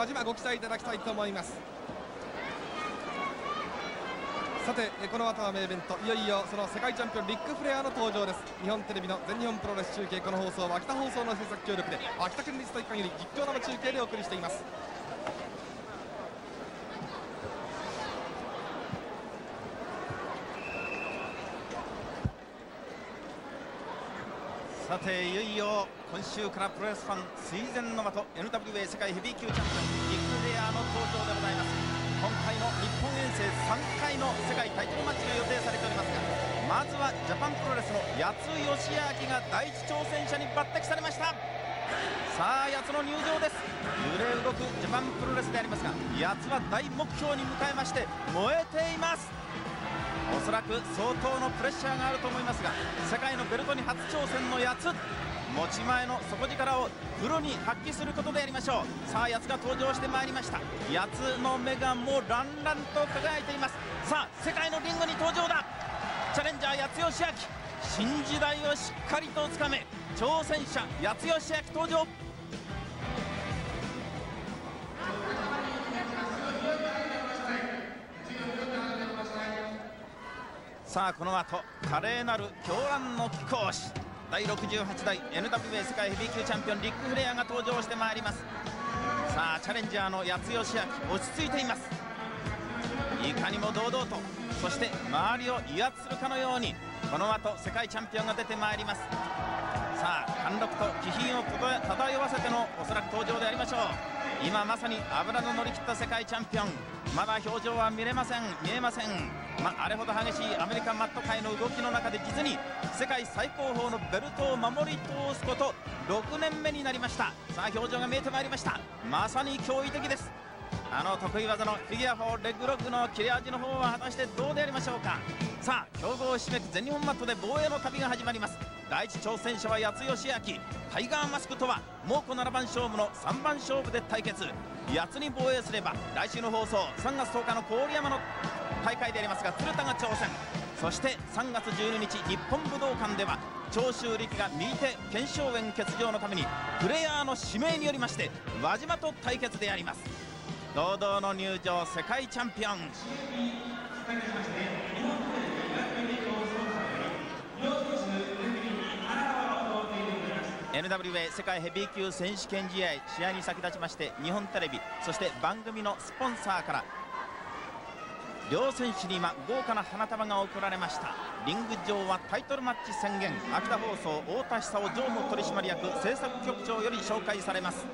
味はご期待いただきたいと思います。さてこの後は名イベントいよいよその世界チャンピオンリック・フレアの登場です。日本テレビの全日本プロレス中継この放送は秋田放送の制作協力で秋田県立体育館より実況生中継でお送りしています。さていよいよ今週からプロレスファン垂涎の的 NWA 世界ヘビー級チャンピオンビッグレアの登場でございます。今回の日本遠征3回の世界タイトルマッチが予定されておりますがまずはジャパンプロレスの八津義明が第一挑戦者に抜擢されました。さあ八津の入場です。揺れ動くジャパンプロレスでありますが八津は大目標に向かいまして燃えています。おそらく相当のプレッシャーがあると思いますが世界のベルトに初挑戦のやつ持ち前の底力をフルに発揮することでやりましょう。さあやつが登場してまいりました。やつの目がもうランランと輝いています。さあ世界のリングに登場だ。チャレンジャー八津義明新時代をしっかりとつかめ。挑戦者八津義明登場。さあこの後華麗なる狂乱の貴公子。第68代 NWA 世界ヘビー級チャンピオンリック・フレアが登場してまいります。さあチャレンジャーの八津義明落ち着いています。いかにも堂々とそして周りを威圧するかのようにこの後世界チャンピオンが出てまいります。さあ貫禄と気品を漂わせてのおそらく登場でありましょう。今まさに油の乗り切った世界チャンピオン。まだ表情は見れません見えません、まあ、れほど激しいアメリカンマット界の動きの中で実に世界最高峰のベルトを守り通すこと6年目になりました。さあ表情が見えてまいりました。まさに驚異的です。あの得意技のフィギュア4レッグロックの切れ味の方は果たしてどうでありましょうか。さあ強豪を締めく全日本マットで防衛の旅が始まります。第一挑戦者は八津義明。タイガーマスクとは猛虎7番勝負の3番勝負で対決。八つに防衛すれば来週の放送3月10日の郡山の大会でありますが鶴田が挑戦。そして3月12日日本武道館では長州力が右手腱鞘炎欠場のためにプレイヤーの指名によりまして輪島と対決であります。堂々の入場世界チャンピオン。NWA 世界ヘビー級選手権試合試合に先立ちまして日本テレビそして番組のスポンサーから両選手に今豪華な花束が贈られました。リング上はタイトルマッチ宣言。秋田放送太田久夫常務取締役制作局長より紹介されます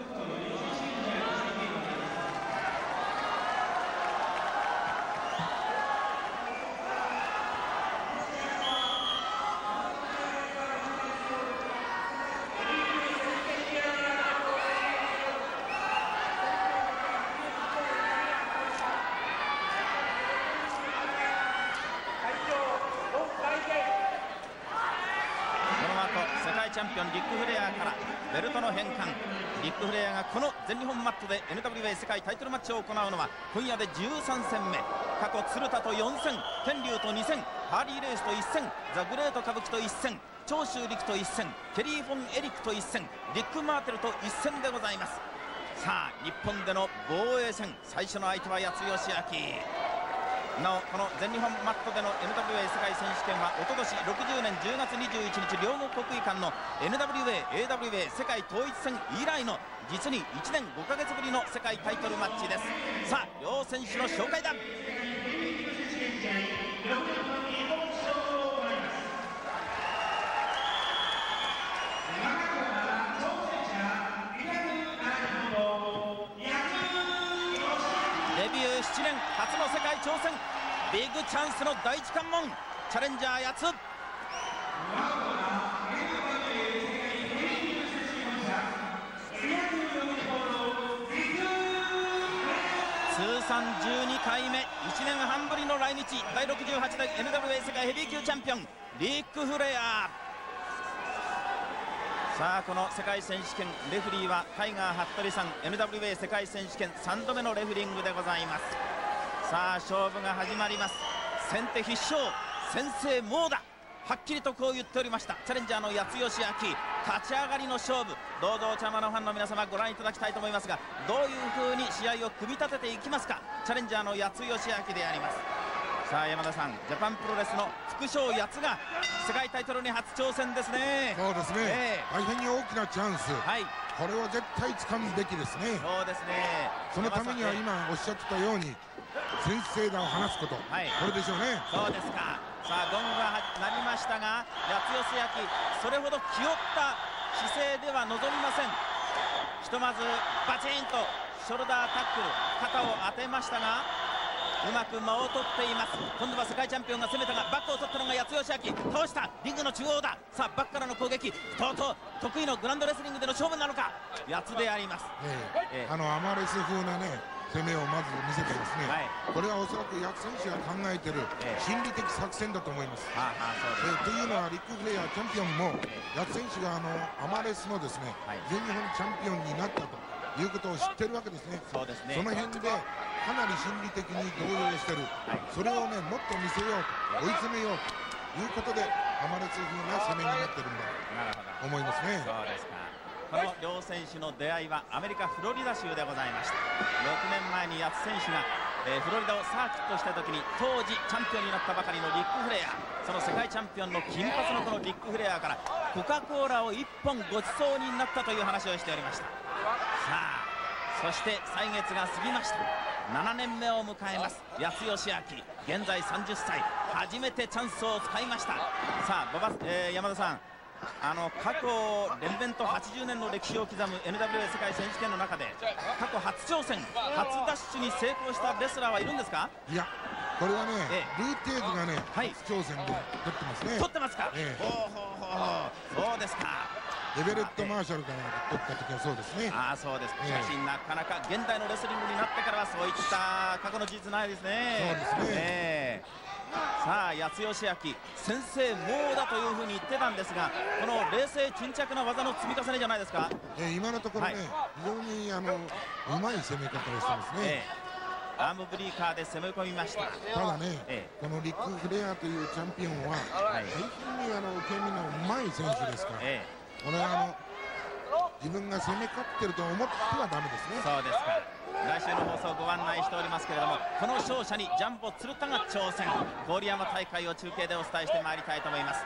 チャンピオンリック・フレアからベルトの返還リック・フレアがこの全日本マットで NWA 世界タイトルマッチを行うのは今夜で13戦目。過去鶴田と4戦天竜と2戦ハーリー・レースと1戦ザ・グレート歌舞伎と1戦長州力と1戦ケリー・フォン・エリックと1戦リック・マーテルと1戦でございます。さあ日本での防衛戦最初の相手は八代義明。なおこの全日本マットでの NWA 世界選手権はおととし60年10月21日両国国技館の NWA-AWA 世界統一戦以来の実に1年5か月ぶりの世界タイトルマッチです。さあ両選手の紹介だデビュー7年初の世界挑戦。ビッグチャンスの第一関門。チャレンジャー八つ。通算12回目。1年半ぶりの来日。第68代 NWA 世界ヘビー級チャンピオン。リック・フレア。さあこの世界選手権レフリーはタイガー服部さん NWA 世界選手権3度目のレフリングでございます。さあ勝負が始まります。先手必勝先制猛打。はっきりとこう言っておりました。チャレンジャーの八代義明立ち上がりの勝負。どうぞお茶のファンの皆様ご覧いただきたいと思いますがどういう風に試合を組み立てていきますか？チャレンジャーの八代義明であります。さあ山田さんジャパンプロレスの副将八つが世界タイトルに初挑戦ですね。そうですね、えー、大変に大きなチャンス、はい、これは絶対掴むべきですね。そうですね。そのためには今おっしゃってたように先制打を放つこと、はい、これでしょうね。そうですか。さあゴングが鳴りましたが八代素焼それほど気負った姿勢では望みません。ひとまずバチンとショルダータックル肩を当てましたがうまく間を取っています。今度は世界チャンピオンが攻めたがバックを取ったのが八代義明。倒した。リングの中央だ。さあバックからの攻撃。とうとう得意のグランドレスリングでの勝負なのか。八つであります、ええ。え、あのアマレス風なね攻めをまず見せてますね、はい、これはおそらく八選手が考えている心理的作戦だと思います。はあはあ、というのはリック・フレアチャンピオンも八選手があのアマレスのですね、はい、全日本チャンピオンになったということを知ってるわけですね。そうですね。その辺でかなり心理的に動揺してる、はい、それをねもっと見せよう追い詰めようということでアマレス風な攻めになってるんだと思いますね。そうですか。この両選手の出会いはアメリカ・フロリダ州でございました。6年前に八つ選手が、えー、フロリダをサーキットした時に当時チャンピオンになったばかりのリック・フレア。その世界チャンピオンの金髪のこのリック・フレアからコカ・コーラを1本ごちそうになったという話をしておりましたそして歳月が過ぎました。7年目を迎えます。八代義明現在30歳。初めてチャンスを使いました。さあ馬場、えー、山田さん。あの過去連綿と80年の歴史を刻む NWA 世界選手権の中で過去初挑戦初ダッシュに成功したレスラーはいるんですか？いやこれはね、ええ、ルーテーズがね、はい、初挑戦で取ってますね。取ってますか、ええ、ほうほうほう。そうですかエベレット・マーシャルから取った時はそうですね。ああそうですしかし、なかなか現代のレスリングになってからはそういった過去の事実ないですね。そうですね、えー、さあ八代義明先生もうだというふうに言ってたんですがこの冷静沈着な技の積み重ねじゃないですか、えー、今のところね、はい、非常にあのうまい攻め方をしてますね、えー、アームブリーカーで攻め込みました。ただね、ええ、このリック・フレアというチャンピオンは、はい、大変にあの受け身のうまい選手ですから、ええこれはあの自分が攻め勝ってると思ってはダメですね。そうですか。来週の放送ご案内しておりますけれどもこの勝者にジャンボ鶴田が挑戦。郡山大会を中継でお伝えしてまいりたいと思います。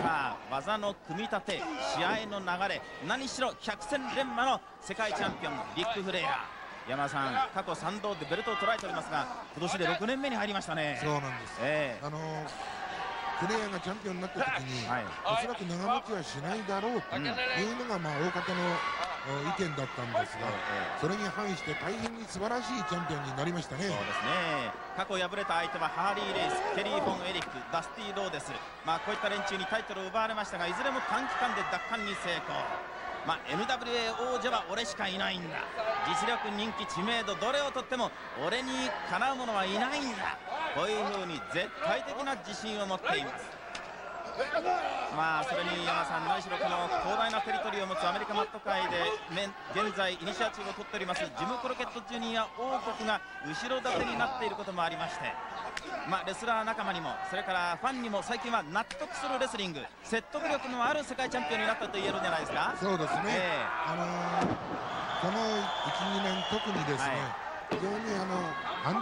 さあ技の組み立て試合の流れ何しろ百戦錬磨の世界チャンピオンリック・フレア。山田さん過去3度でベルトを捉えておりますが今年で6年目に入りましたね。そうなんです、えー、あのープレーヤーがチャンピオンになった時に、はい、おそらく長持ちはしないだろうというのが、まあ、大方の意見だったんですが、それに反して大変に素晴らしいチャンピオンになりましたね。そうですね。過去敗れた相手はハーリー・レイス、ケリー・フォン・エリック、ダスティ・ローデス、まあ、こういった連中にタイトルを奪われましたがいずれも短期間で奪還に成功。まあ、NWA 王者は俺しかいないんだ。実力人気知名度どれをとっても俺にかなう者はいないんだ。こういうふうに絶対的な自信を持っています。まあそれに山さん何しろこの広大なテリトリーを持つアメリカマット界で現在イニシアチブを取っておりますジム・クロケットジュニア王国が後ろ盾になっていることもありましてまあ、レスラー仲間にもそれからファンにも最近は納得するレスリング説得力のある世界チャンピオンになったと言えるんじゃないですか？そうですね、えー、あのー、この12年特にですね、はい、非常にあの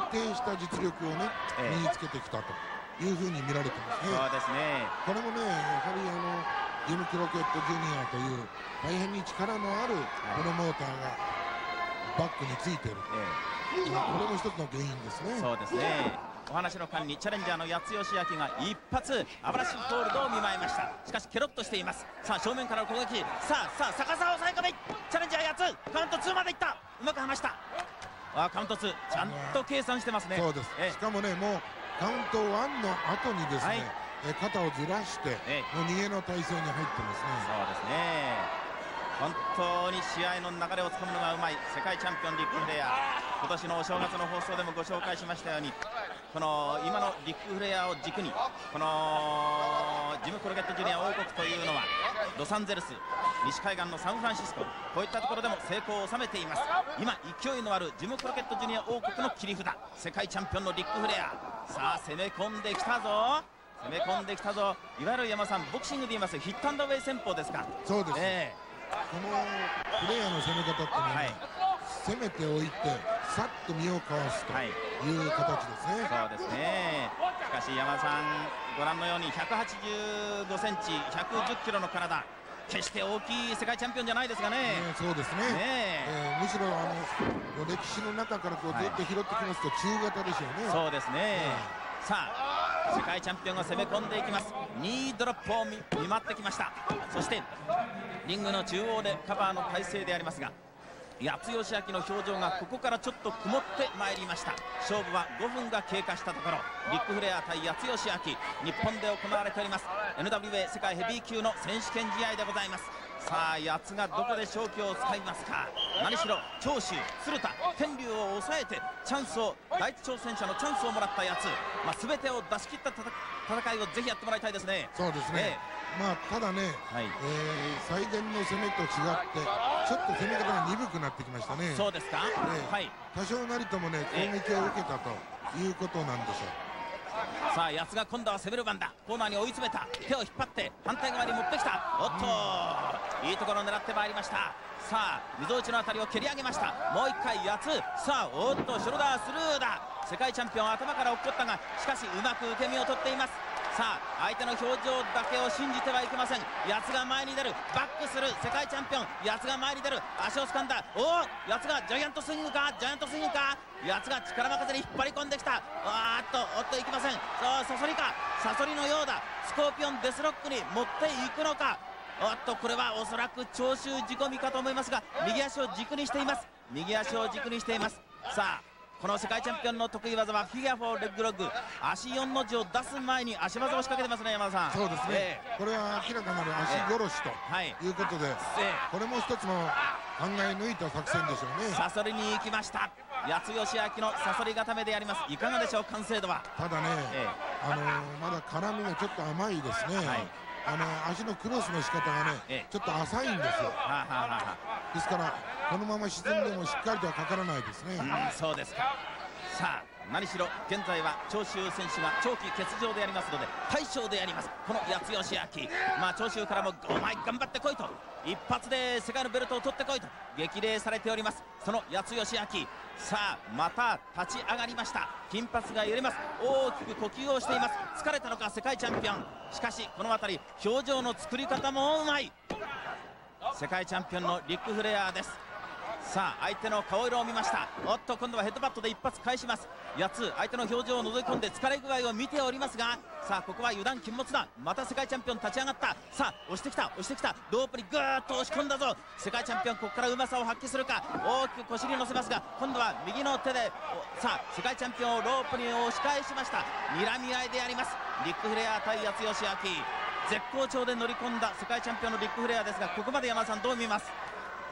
安定した実力をね、身につけてきたというふうに見られてますね。そうですね。これもねやはりあのジム・クロケット・ジュニアという大変に力のあるプロモーターがバックについてる、ええ、まあ、これも一つの原因ですね。そうですね。お話の間にチャレンジャーの八代義明が一発アブラッシュホールドを見舞いました。しかしケロッとしています。さあ正面からの攻撃さあさあ逆さを抑え込み。チャレンジャー八つカウント2までいった。うまく離した。あカウント2ちゃんと計算してますね。そうです。しかもねもうカウント1の後にですね、はい、肩をずらして、もう逃げの体勢に入ってますね。そうですね。本当に試合の流れをつかむのがうまい世界チャンピオンリックフレア今年のお正月の放送でもご紹介しましたようにこの今のリックフレアを軸にこのジム・クロケットジュニア王国というのはロサンゼルス西海岸のサンフランシスコこういったところでも成功を収めています。今勢いのあるジム・クロケットジュニア王国の切り札世界チャンピオンのリックフレア。さあ攻め込んできたぞ。攻め込んできたぞ。いわゆる山さんボクシングで言いますヒットアンドウェイ戦法ですか？そうです、えー、このプレーヤーの攻め方っていうのは、はい、攻めておいてさっと身をかわすと。いう形ですね、はい、そうですね。しかし山さんご覧のように185センチ110キロの体。決して大きい世界チャンピオンじゃないですがね、ねそうですね、ねえ。ー、むしろあの歴史の中からこうずっと拾ってきますと、中型でしょうね。そうですね、さあ世界チャンピオンが攻め込んでいきます。2位ドロップを見舞ってきました。そしてリングの中央でカバーの体勢でありますが八津義明の表情がここからちょっと曇ってまいりました。勝負は5分が経過したところ。ビッグフレア対八津義明日本で行われております。NWA 世界ヘビー級の選手権試合でございます。さあ八つがどこで勝機を使いますか？何しろ長州鶴田天竜を抑えてチャンスを第一挑戦者のチャンスをもらった八つ、まあ、全てを出し切った戦いをぜひやってもらいたいですね。そうですね、えーまあ、ただね、はい、えー、最前の攻めと違ってちょっと攻め方が鈍くなってきましたね。そうですか、えー、はい、多少なりともね攻撃を受けたということなんでしょうさあ安が今度は攻める番だ。コーナーに追い詰めた。手を引っ張って反対側に持ってきた。おっと、うん、いいところを狙ってまいりました。さあ溝内の辺りを蹴り上げました。もう1回八つ。さあおっとショルダースルーだ。世界チャンピオン頭から落っこったがしかしうまく受け身を取っていますさあ相手の表情だけを信じてはいけません。八つが前に出るバックする世界チャンピオン。八つが前に出る足を掴んだ。おお八つがジャイアントスイングか？ジャイアントスイングか？八つが力任せに引っ張り込んできた。あーっとおっといきません。さあサソリか。サソリのようだ。スコーピオンデスロックに持っていくのか？おっとこれはおそらく長州仕込みかと思いますが右足を軸にしています。右足を軸にしています。さあこの世界チャンピオンの得意技はフィギュア4レッグロッグ。足4の字を出す前に足技を仕掛けてますね山田さん。そうですね、えー、これは明らかなる足殺しとい。うことで、えー、これも一つの考え抜いた作戦でしょうね。サソリに行きました。八吉明のサソリ固めであります。いかがでしょう完成度は？ただね、えー、あのー、まだ絡みがちょっと甘いですね、はいあの足のクロスの仕方がね、ちょっと浅いんですよ。はははですからこのまま沈んでもしっかりとはかからないですね。そうですかさあ何しろ現在は長州選手が長期欠場でありますので大将でありますこの八津義明まあ長州からもお前頑張ってこいと。一発で世界のベルトを取ってこいと激励されておりますその八津義明さあまた立ち上がりました。金髪が揺れます。大きく呼吸をしています。疲れたのか世界チャンピオン。しかしこの辺り表情の作り方もうまい。世界チャンピオンのリック・フレアです。さあ相手の顔色を見ました。おっと今度はヘッドバットで一発返します。8つ相手の表情を覗き込んで疲れ具合を見ておりますがさあここは油断禁物だまた世界チャンピオン立ち上がった。さあ押してきた押してきた。ロープにぐーっと押し込んだぞ。世界チャンピオンここからうまさを発揮するか。大きく腰に乗せますが今度は右の手でさあ世界チャンピオンをロープに押し返しました。睨み合いであります。リック・フレア対八津義明絶好調で乗り込んだ世界チャンピオンのリック・フレアですがここまで山田さんどう見ます？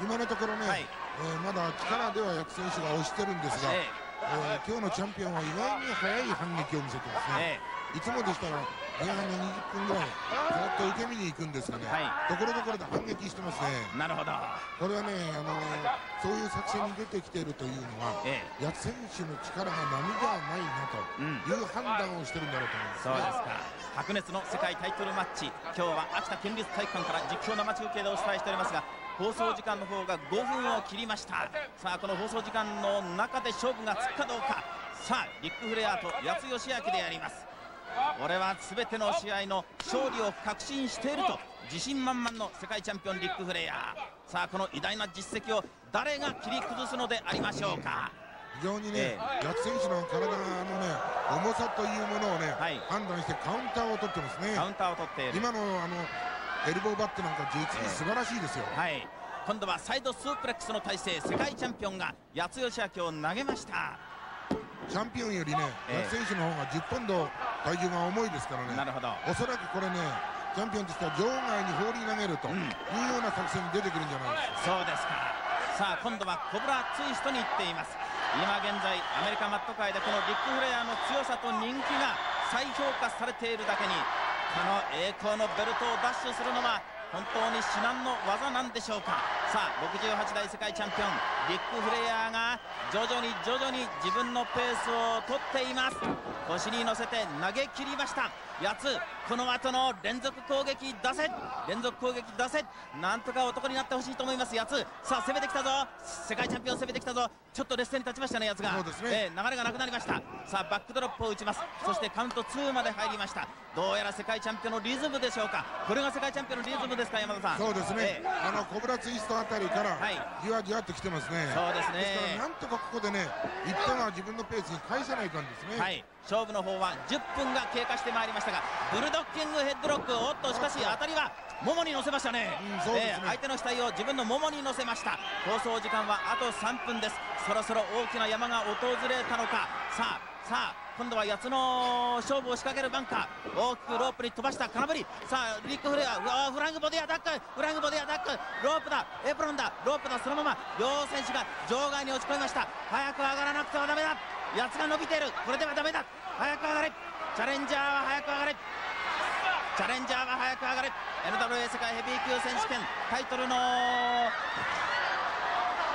今のところね、はい、えー、まだ力では薬選手が押してるんですが、えー、えー、今日のチャンピオンは意外に速い反撃を見せてますね、えー、いつもでしたら前半の20分ぐらいずっと受け身に行くんですがね、はい、ところどころで反撃してますね。なるほど。これはね、あのー、そういう作戦に出てきているというのは、ええ、薬選手の力が波ではないなという判断をしてるんだろうと思います、ね、そうですか。白熱の世界タイトルマッチ。今日は秋田県立体育館から実況生中継でお伝えしておりますが放送時間の方が5分を切りました。さあこの放送時間の中で勝負がつくかどうか。さあリック・フレアと八津義明であります。これは全ての試合の勝利を確信していると自信満々の世界チャンピオンリック・フレア。さあこの偉大な実績を誰が切り崩すのでありましょうか。非常にね、えー、選手の体のね重さというものをね、はい、判断してカウンターを取ってますね。カウンターを取って今のあのエルボーバットなんか実に素晴らしいですよ、えー、はい。今度はサイドスープレックスの体勢世界チャンピオンが八津義明を投げました。チャンピオンよりね、えー、選手の方が10ポンド体重が重いですからね。なるほど。おそらくこれねチャンピオンとしては場外に放り投げるというような作戦に出てくるんじゃないですか、そうですか。さあ今度はコブラツイストに行っています。今現在アメリカマット界でこのリック・フレアの強さと人気が再評価されているだけにこの栄光のベルトを奪取するのは本当に至難の技なんでしょうか。さあ68代世界チャンピオンリック・フレアが徐々に徐々に自分のペースを取っています。腰に乗せて投げ切りました。八つこの後の連続攻撃出せ連続攻撃出せなんとか男になってほしいと思います。八つさあ攻めてきたぞ。世界チャンピオン攻めてきたぞ。ちょっと劣勢に立ちましたね八つが。ね、えー、流れがなくなりました。さあバックドロップを打ちます。そしてカウント2まで入りました。どうやら世界チャンピオンのリズムでしょうか。これが世界チャンピオンのリズムですか山田さん。そうですね、えー、あのコブラツイストあたりからじわじわっときてますね。そうですね。ですからなんとかここでね一旦は自分のペースに返さないかんですね。はい。勝負の方は10分が経過してまいりましたがブルドッキングヘッドロックおっとしかし当たりはももに乗せましたね。うん、ね。えー、相手の死体を自分のももに乗せました。放送時間はあと3分です。そろそろ大きな山が訪れたのか。さあさあ今度は八つの勝負を仕掛けるバンカー。大きくロープに飛ばした。空振り。さあリックフレア。フラングボディアタック。フラングボディアタック。ロープだ。エプロンだ。ロープだそのまま。両選手が場外に落ち込みました。早く上がらなくてはダメだ。八つが伸びている。これではダメだ。早く上がれ。チャレンジャーは早く上がれ。チャレンジャーは早く上がれ。NWA 世界ヘビー級選手権。タイトルの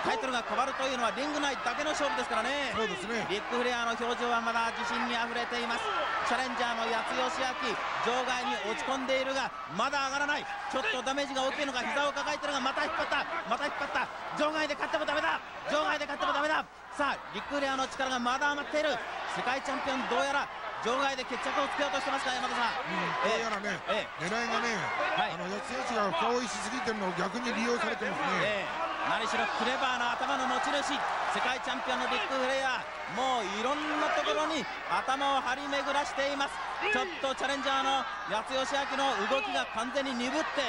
タイトルが変わるというのはリング内だけの勝負ですからね。そうですね。ビッグフレアの表情はまだ自信にあふれています。チャレンジャーの八つ義明場外に落ち込んでいるがまだ上がらない。ちょっとダメージが大きいのか膝を抱えてるがまた引っ張った。また引っ張った。場外で勝ってもダメだ。場外で勝ってもダメだ。さあビッグフレアの力がまだ余っている。世界チャンピオンどうやら場外で決着をつけようとしてますか山田さん、うん、どうやらね、えー、狙いがね、はい、あの四つ吉が深追いしすぎてるのを逆に利用されてますね、えー何しろクレバーな頭の持ち主世界チャンピオンのビッグフレイヤーもういろんなところに頭を張り巡らしています。ちょっとチャレンジャーの八津義明の動きが完全に鈍って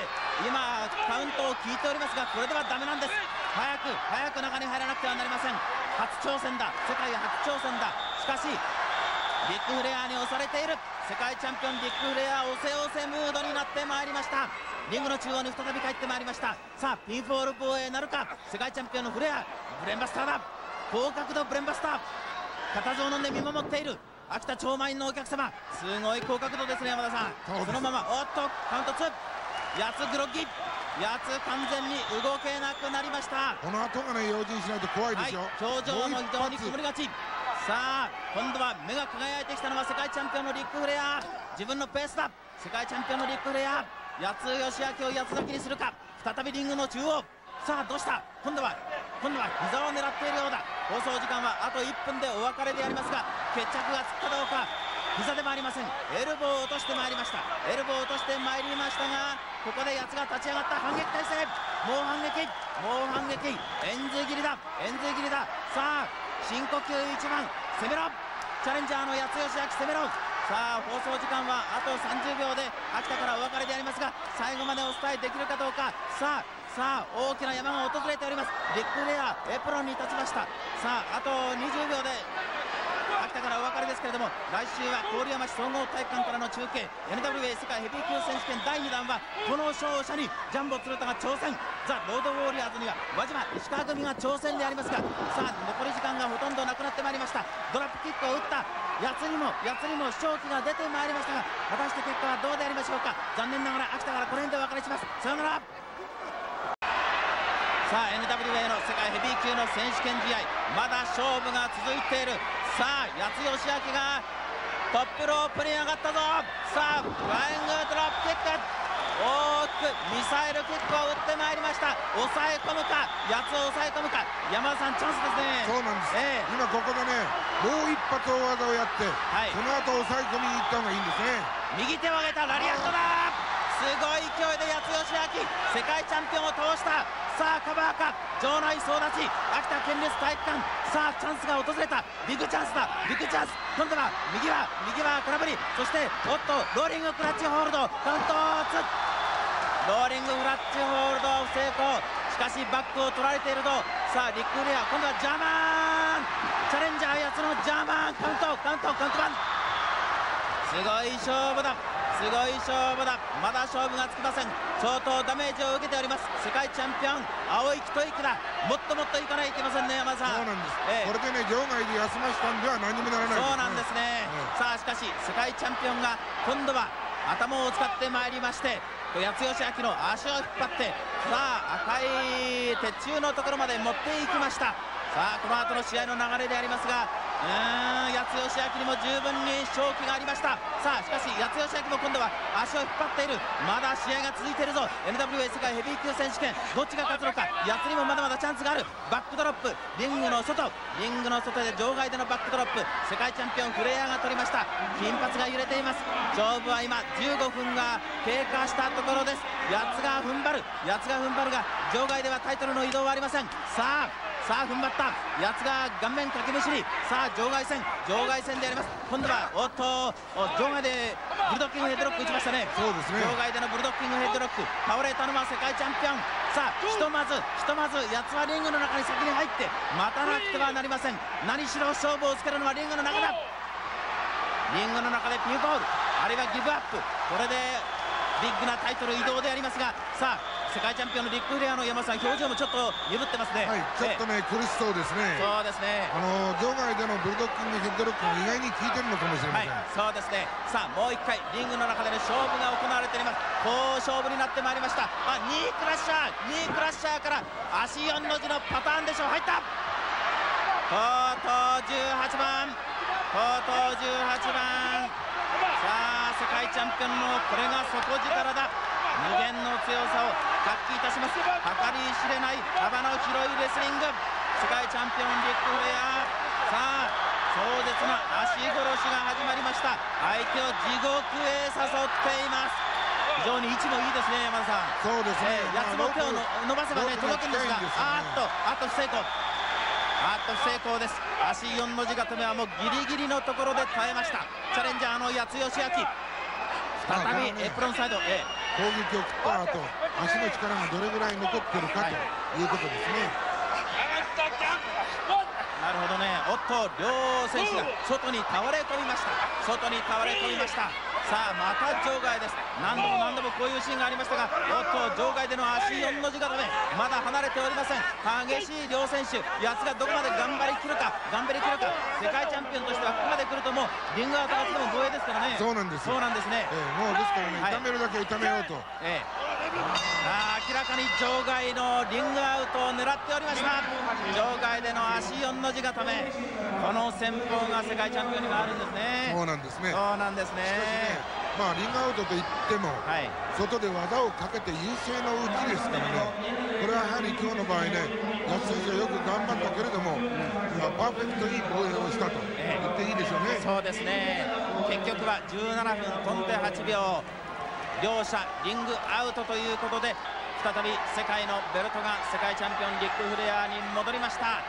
今カウントを聞いておりますがこれではダメなんです。早く早く中に入らなくてはなりません。初挑戦だ。世界初挑戦だ。しかしビッグフレアに押されている。世界チャンピオンビッグフレア押せ押せムードになってまいりました。リングの中央に再び帰ってまいりました。さあピンフォール防衛なるか。世界チャンピオンのフレアブレンバスターだ。高角度ブレンバスター。固唾を飲んで見守っている秋田超満員のお客様。すごい高角度ですね山田さん。そのままおっとカウント2八つグロッギ八つ完全に動けなくなりました。この後がね用心しないと怖いですよ、はい、表情も非常に曇りがちさあ今度は目が輝いてきたのは世界チャンピオンのリック・フレア。自分のペースだ。世界チャンピオンのリック・フレア。八つ義明を八つ咲きにするか。再びリングの中央。さあどうした？今度は今度は膝を狙っているようだ。放送時間はあと1分でお別れでありますが決着がつくかどうか。膝でもありません。エルボーを落としてまいりました。エルボーを落としてまいりましたがここで八つが立ち上がった反撃態勢。もう反撃。もう反撃。円髄切りだ。円髄切りだ。さあ深呼吸1番。攻めろ。チャレンジャーの八つ吉明攻めろ。さあ放送時間はあと30秒で秋田からお別れでありますが最後までお伝えできるかどうか。さあさあ大きな山が訪れております。ビッグレアエプロンに立ちました。さああと20秒で秋田からお別れですけれども来週は郡山市総合体育館からの中継。NWA 世界ヘビー級選手権第2弾はこの勝者にジャンボ鶴田が挑戦。ザ・ロードウォーリアーズには輪島石川組が挑戦でありますがさあ残り時間がほとんどなくなってまいりました。ドラップキックを打った八つにも八つにも勝機が出てまいりましたが果たして結果はどうでありましょうか。残念ながら秋田からこの辺でお別れします。さよなら。さあ NWA の世界ヘビー級の選手権試合まだ勝負が続いている。さあ八津義明がトップロープに上がったぞ。さあフライングドロップキック。大きくミサイルキックを打ってまいりました。抑え込むか八つを抑え込むか。山田さんチャンスですね。そうなんです、えー、今ここでねもう一発大技をやって、はい、その後抑え込みに行った方がいいんですね。右手を上げたラリアットだ。すごい勢いで八つ吉明。世界チャンピオンを通したさあカバーか。場内総立ち秋田県立体育館。さあチャンスが訪れた。ビッグチャンスだ。ビッグチャンス。今度は右は右は空振り。そしておっとローリングクラッチホールド。カウント2ローリングクラッチホールド不成功しかしバックを取られていると。さあリック・レア。今度はジャーマン。チャレンジャーやつのジャーマン。カウントカウントカウントバン。すごい勝負だ。すごい勝負だ。まだ勝負がつきません。相当ダメージを受けております。世界チャンピオン青い一息だ。もっともっといかないといけませんね山田さん。そうなんです、えー、これでね場外で休ましたんでは何もならない、そうなんですね、えー、さあしかし世界チャンピオンが今度は頭を使ってまいりまして八つ吉明の足を引っ張ってさあ赤い鉄柱のところまで持っていきました。さあこの後の試合の流れでありますがうん八代義明にも十分に勝機がありました。さあしかし八代義明も今度は足を引っ張っている。まだ試合が続いているぞ。NWA 世界ヘビー級選手権。どっちが勝つのか。八つにもまだまだチャンスがある。バックドロップ。リングの外。リングの外で場外でのバックドロップ。世界チャンピオンフレアが取りました。金髪が揺れています。勝負は今15分が経過したところです。八つが踏ん張る。八つが踏ん張るが場外ではタイトルの移動はありません。さあさあ踏ん張った。やつが顔面かけ飯にさあ場外戦。場外戦であります。今度はおっと場外でブルドッキングヘッドロック打ちましたね。そうですね。場外でのブルドッキングヘッドロック。倒れたのは世界チャンピオン。さあひとまずひとまずやつはリングの中に先に入って待たなくてはなりません。何しろ勝負をつけるのはリングの中だ。リングの中でピンボール。あるいはギブアップ。これでビッグなタイトル移動でありますがさあ世界チャンピオンのリック・フレアの山さん表情もちょっと鈍ってますね。はいちょっとね、苦しそうですね。そうですね。あの場外でのブルドッキングヘッドロックが意外に効いてるのかもしれません、はい、そうですね。さあもう一回リングの中での勝負が行われています。好勝負になってまいりました。あ2位クラッシャー2位クラッシャーから足4の字のパターンでしょう。入った。とうとう18番。とうとう18番。さあ世界チャンピオンのこれが底力だ。無限の強さを発揮いたします。計り知れない幅の広いレスリング。世界チャンピオンリック・フレア。さあ壮絶な足殺しが始まりました。相手を地獄へ誘っています。非常に位置もいいですね山田さん。そうですね、えー、八つの手を伸ばせばね届くんですが、ね、あっとあっと不成功。あっと不成功です。足4の字固めはもうギリギリのところで耐えました。チャレンジャーの八津義明再びエプロンサイド、え攻撃を食った後足の力がどれぐらい残ってるかということですね、なるほどね。おっと両選手が外に倒れ込みました。外に倒れ込みました。さあまた場外です。何度も何度もこういうシーンがありましたがおっと場外での足4の字固めまだ離れておりません。激しい両選手。やつがどこまで頑張りきるか。頑張りきるか。世界チャンピオンとしてはここまで来るともうリングアウトがつでも防衛ですからね。そうなんですそうなんですね、えー、もうですからね、はい、めるだけ痛めようと、えーあ明らかに場外のリングアウトを狙っておりました。場外での足4の字固め。この戦法が世界チャンピオンにはあるんですね。そうなんですね。そうなんですね。まあリングアウトといっても、はい、外で技をかけて優勢のうちですからね。これはやはり今日の場合ね安選手はよく頑張ったけれども、うん、パーフェクトいい防衛をしたと言っていいでしょうね、そうですね。結局は17分飛んで8秒両者リングアウトということで再び世界のベルトが世界チャンピオンリック・フレアに戻りました。